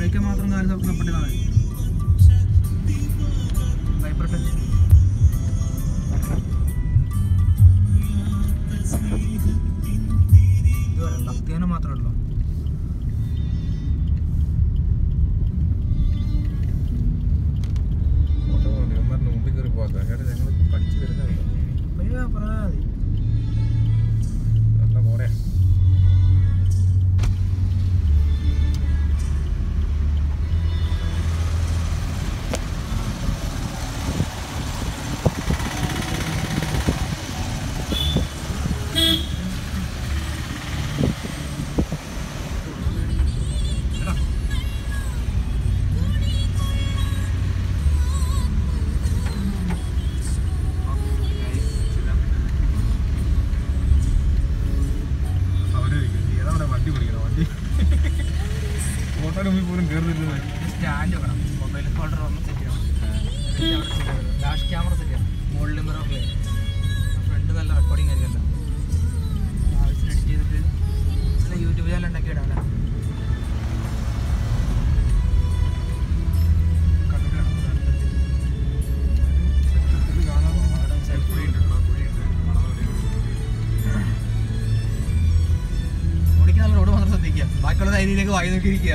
Break മാത്രം കാര്യം support മതി മാത്രമേ ഉള്ളൂ. ഇവന്മാരുടെ മുമ്പിൽ കയറി പോകാം. ഞങ്ങൾ പഠിച്ചു പയ്യ പറയാ മതി. ഓട്ടോയുടെ മുമ്പിൽ പോലും കയറുന്നില്ല സ്റ്റാൻഡ് വേണം മൊബൈൽ ഹോൾഡർ ഒന്ന് സെറ്റ് ചെയ്യണം. ഡാഷ് ക്യാമറ സെറ്റ് ചെയ്യണം. മുകളിൽ മിററിൽ ഫ്രണ്ട് നല്ല റെക്കോർഡിങ് ആയിരിക്കും ആവശ്യത്തിന് എഡിറ്റ് ചെയ്തിട്ട്. യൂട്യൂബ് ചാനൽ ഉണ്ടാക്കി ഇടാം ബാക്കിയുള്ള ധൈര്യത്തിലേക്ക് വായി നോക്കിയിരിക്കുക.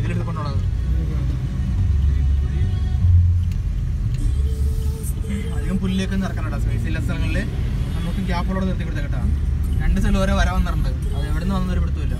ഇതിലെടുത്ത് അധികം പുല്ലിലേക്ക് ഇറക്കണം കേട്ടോ. സ്പേസ് ഇല്ല സ്ഥലങ്ങളിൽ നമുക്ക് ഗ്യാപ്പോടെ നിർത്തി കൊടുത്തേക്കട്ടാ രണ്ട് സ്ഥലം ഓരോ വരാൻ വന്നിട്ടുണ്ട്. അത് എവിടെ നിന്ന് വന്നൊരു പിടുത്തമില്ല